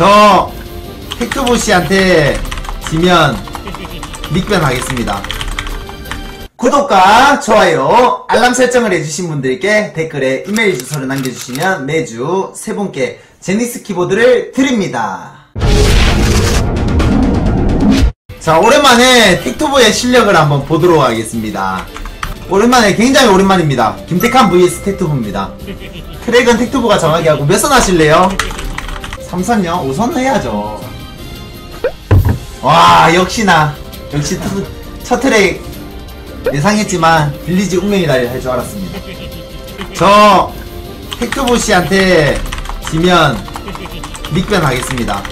저 팩트보 씨한테 지면 닉변 하겠습니다. 구독과 좋아요, 알람 설정을 해주신 분들께 댓글에 이메일 주소를 남겨주시면 매주 세 분께 제니스 키보드를 드립니다. 자, 오랜만에 텍투보의 실력을 한번 보도록 하겠습니다. 오랜만에, 굉장히 오랜만입니다. 김택한 vs 텍투보입니다. 트랙은 텍투보가 정하게 하고 몇 선 하실래요? 3선요? 5선 해야죠. 와, 역시나. 역시 트- 첫 트랙 예상했지만 빌리지 운명이다 할 줄 알았습니다. 저 텍투보 씨한테 지면 닉변 하겠습니다.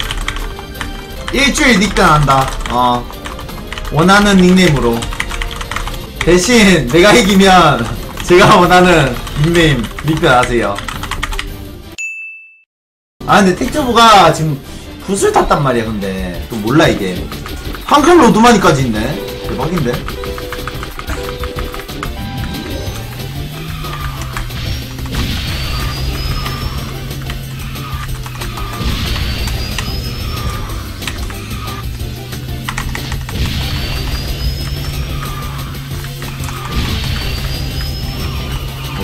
일주일 닉변 한다. 어. 원하는 닉네임으로. 대신 내가 이기면 제가 원하는 닉네임 닉변 하세요. 아 근데 텍투보가 지금 붓을 탔단 말이야 근데. 또 몰라 이게. 한글 로드마니까지 있네 대박인데?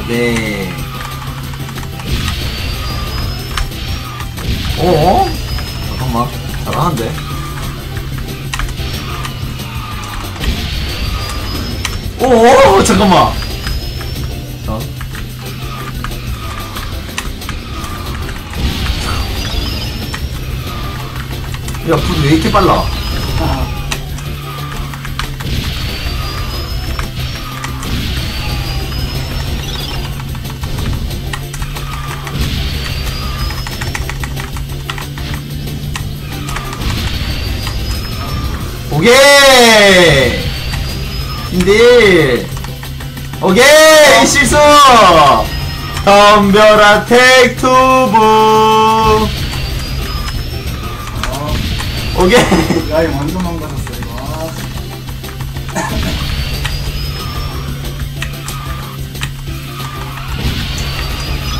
오케이 어? 잠깐만 잘하는데 오 잠깐만 자. 야, 불왜 이렇게 빨라? 오케이! 근데, 오케이! 실수! 덤벼라 택투브! 오케이! 야, 이거 완전 망가졌어, 이거. 아,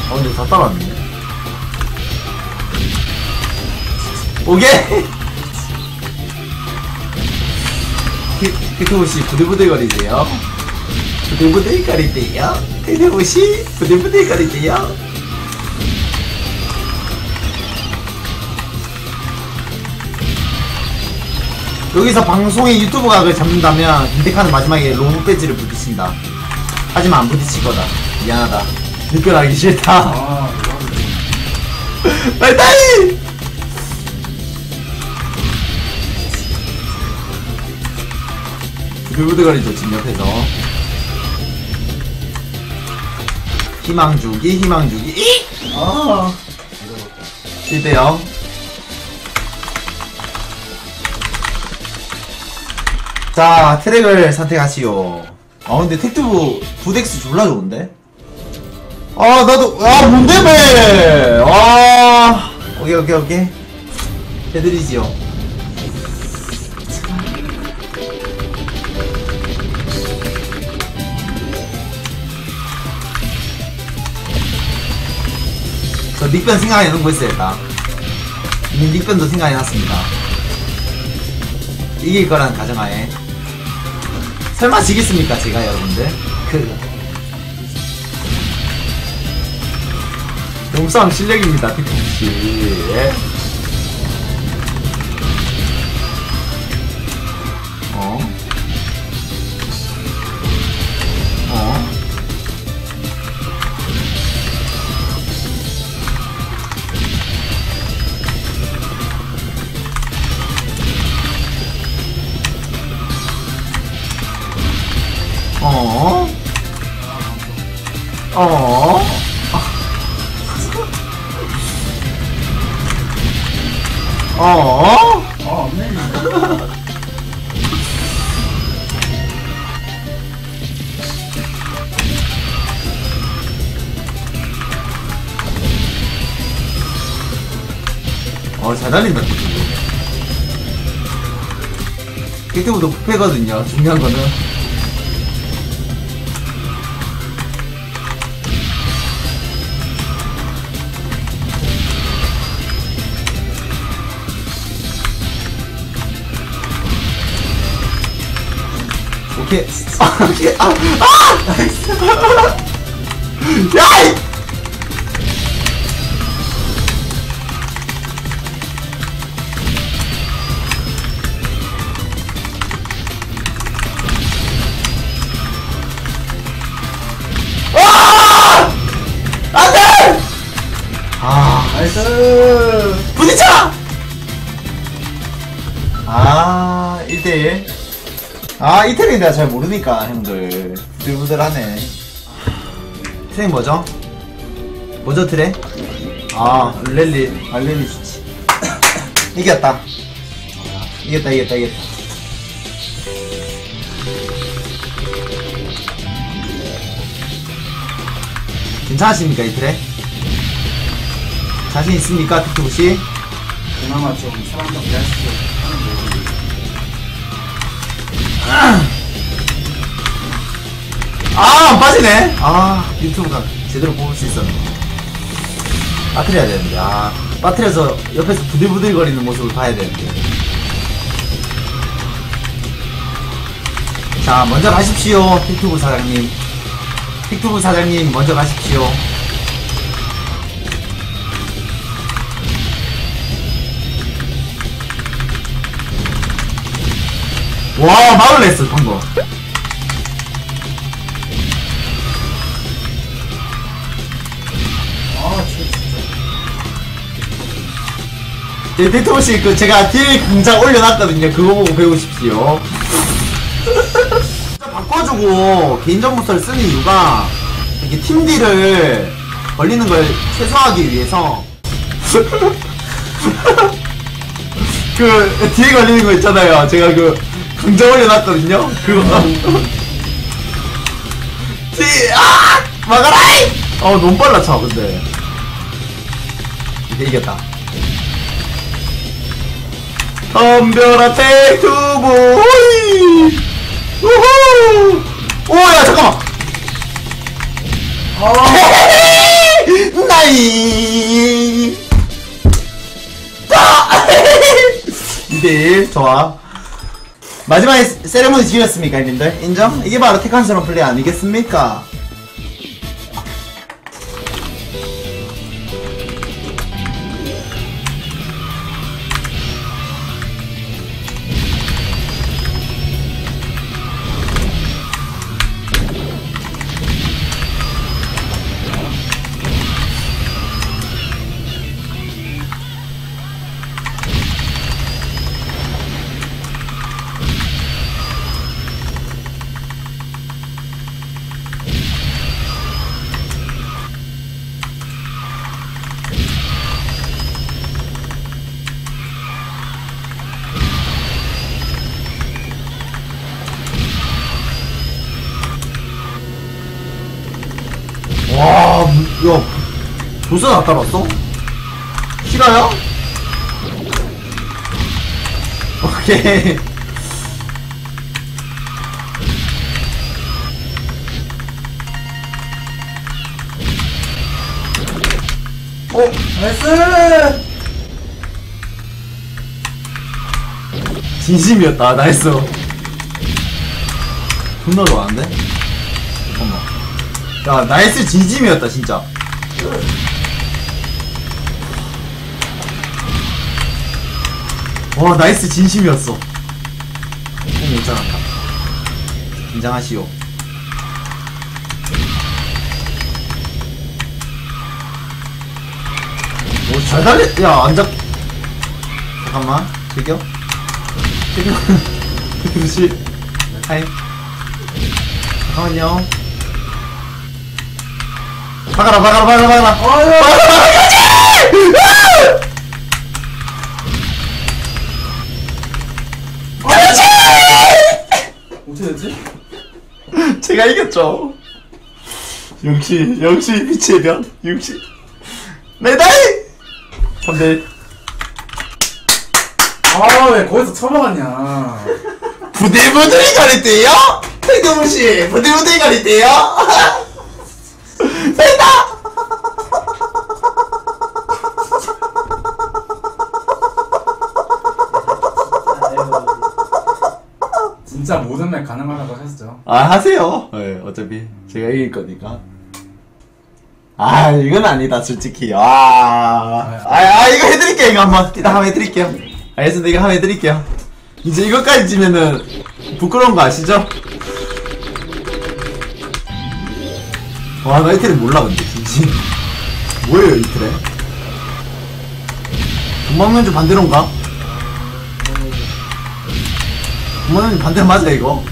어, 근데 다 따라왔네. 오케이! 피크보씨 부들부들거리세요. 부들부들거리세요. 피크보씨 부들부들거리세요. 여기서 방송에 유튜브 각을 잡는다면 인덱하는 마지막에 로브 배지를 부딪힌다. 하지만 안 부딪힐 거다. 미안하다. 느껴하기 싫다. 아. 빨리! 지금 옆에서. 희망 주기, 희망 주기. 이! 아, 1대0. 자, 트랙을 선택하시오. 아, 근데 택투브 부덱스 졸라 좋은데? 아, 나도, 아, 뭔데, 매! 아, 오케이, 오케이, 오케이. 해드리지요. 닉변 생각해 놓은 거 있어요, 일단. 이미 닉변도 생각해 놨습니다. 이길 거란 가정하에. 설마 지겠습니까, 제가 여러분들? 그. 용싸움 실력입니다, 피통씨. 어? 어? 어? 이거. 어, 잘 달린다. 피트부도 부패거든요, 중요한 거는. 오케이. 아, 오케이. 아, 아! 야! 이! 아! 아, nice! 부딪혀! 아, 1대1. 아, 이태리 내가 잘 모르니까, 형들. 부들부들하네. 트랙 뭐죠? 뭐죠, 트랙? 아, 랠리. 아, 랠리 좋지. 이겼다. 이겼다, 이겼다, 이겼다. 괜찮으십니까, 이 트랙? 자신 있습니까, 티투부씨? 그나마 좀 사람들 이해할 수 하는 부분이 아, 안 빠지네. 아, 유튜브가 제대로 뽑을 수 있었네. 빠뜨려야 되는데, 아. 빠뜨려서 옆에서 부들부들 거리는 모습을 봐야 되는데. 자, 먼저 가십시오. 틱투브 사장님. 틱투브 사장님, 먼저 가십시오. 와, 막을 냈어, 방금. 아, 진짜. 네, 대토씨, 그, 제가 딜 강좌 올려놨거든요. 그거 보고 배우십시오. 바꿔주고, 개인전 부스를 쓰는 이유가, 이렇게 팀 딜을 걸리는 걸 최소화하기 위해서, 그, 뒤에 걸리는 거 있잖아요. 제가 그, 강좌 올려놨거든요. 그거. 뒤, 아! 막아라이! 어, 너무 빨라, 차, 근데. 이제 이겼다. 덤벼라 테이투브 호이 우후 오야 잠깐만 나이 아! 2대1 좋아 마지막에 세- 세레모니 지렸습니까 형님들 인정? 이게 바로 테칸스러운 플레이 아니겠습니까? 안 따랐어? 싫어요? 오케이. 어, 나이스! 진심이었다. 나이스. 존나 좋아하는데? 잠깐만. 야, nice 진심이었다, 진짜. 와, nice 진심이었어. 형 괜찮았다. 긴장하시오. 오, 잘 달리, 야, 안 잡, 잠깐만, 즐겨. 즐겨. 그렇지. 하이. 잠깐만요. 박아라, 박아라, 박아라, 박아라. 아유! 어떻게 됐지? 제가 이겼죠. 역시, 역시, 빛의 변. 역시. 내 나이! 3대 아, 왜 거기서 처먹었냐. 부들부들이 가리대요? 태경씨, 부들부들이 가리대요? 됐다! 말 가능하다고 하셨죠. 아 하세요. 네, 어차피 제가 이길 거니까. 아 이건 아니다 솔직히. 아, 아, 아 이거 해드릴게요 이거 한번 이따 한번 해드릴게요. 알겠습니다 이거 한번 해드릴게요. 이제 이것까지 지면은 부끄러운 거 아시죠? 와나 이 틀에 몰라 근데 진짜 뭐예요 이 틀에? 금방면주 반대로인가? 금방면주 반대로 맞아 이거?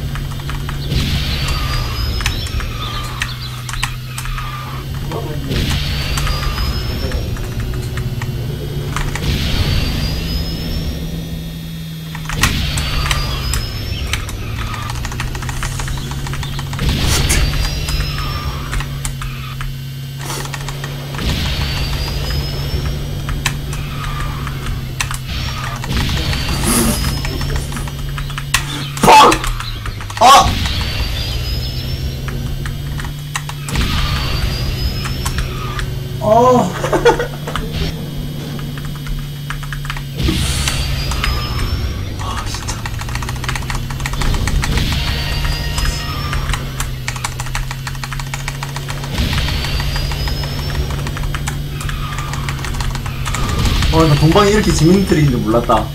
어, 나 동방이 이렇게 지민 트릭인 줄 몰랐다.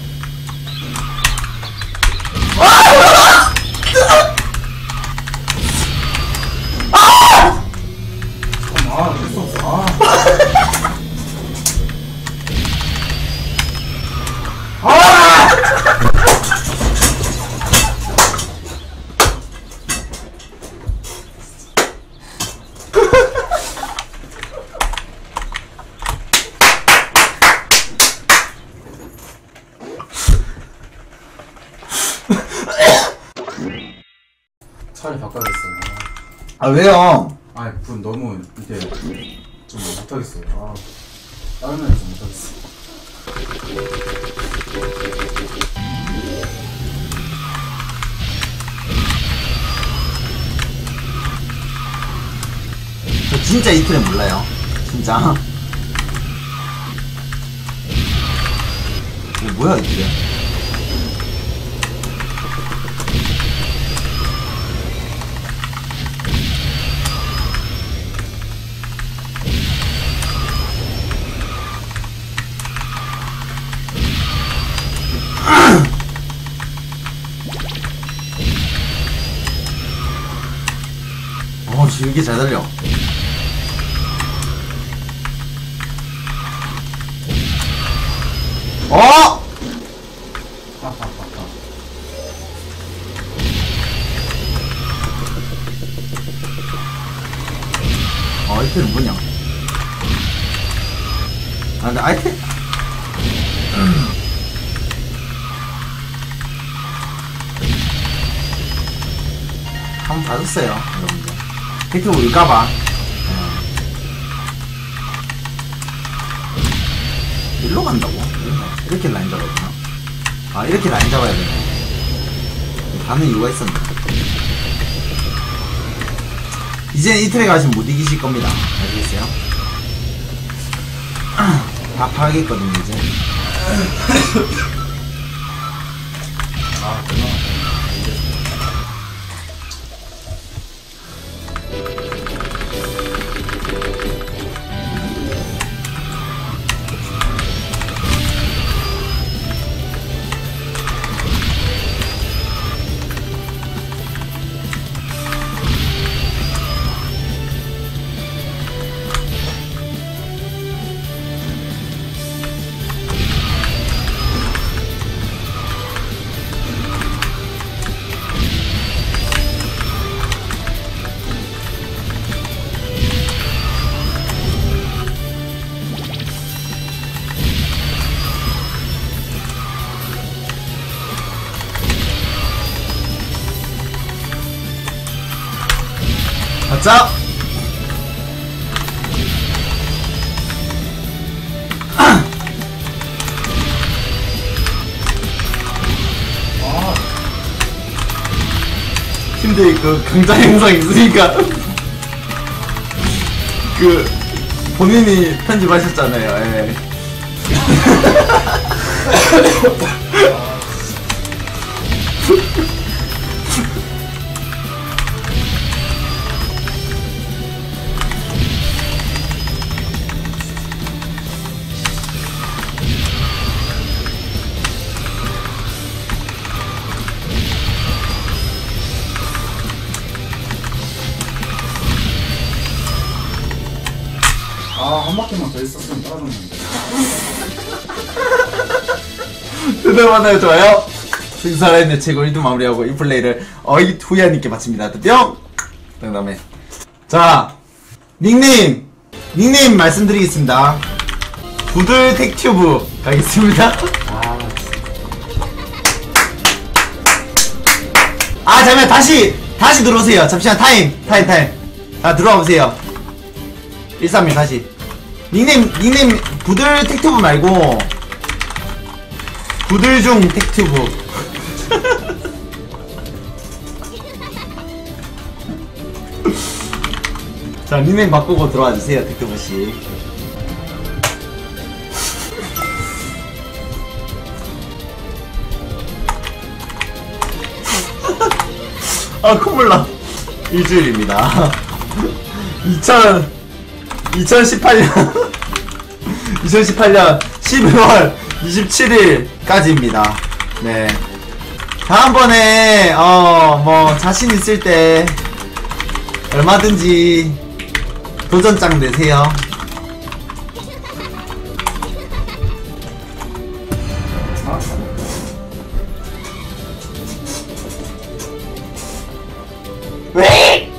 아, 될수 없어. 아. 차라리 바꿔야겠어요. 아, 왜요? 아, 분 너무 이게 좀 못하겠어요. 아, 다른 애는 좀 못하겠어. 저 진짜 이 틀에 몰라요. 진짜. 이거 뭐야, 이 틀에? 이렇게 잘 달려. 어! 어, 혜택 올까봐. 네. 일로 간다고? 이렇게 라인 잡아야 되나? 아, 이렇게 라인 잡아야 되네. 가는 이유가 있었네. 이제는 이 트랙 가시면 못 이기실 겁니다. 아시겠어요? 다 파악했거든요, 이제. 아, 그만. 가자! 아, 근데 그 강자 영상 있으니까 그 본인이 편집하셨잖아요. 예. 드디어 좋아요. 승사라인의 최고 1등 마무리하고 이 플레이를 어이 투야님께 바칩니다. 뿅! 그 다음에 자 닉네임 닉네임 말씀드리겠습니다. 부들 텍튜브 가겠습니다. 아, 아 잠시만 다시 다시 들어오세요. 잠시만 타임 타임 타임. 아 들어와 보세요. 131 다시. 닉네임 닉네임 부들 텍튜브 말고 부들 중 텍튜브. 자 닉네임 바꾸고 들어와 주세요 텍튜브 씨. 아 콧물 나. 일주일입니다. 2000 2018년 2018년 12월 27일까지입니다. 네. 다음번에 어 뭐 자신 있을 때 얼마든지 도전장 내세요. 아, 왜?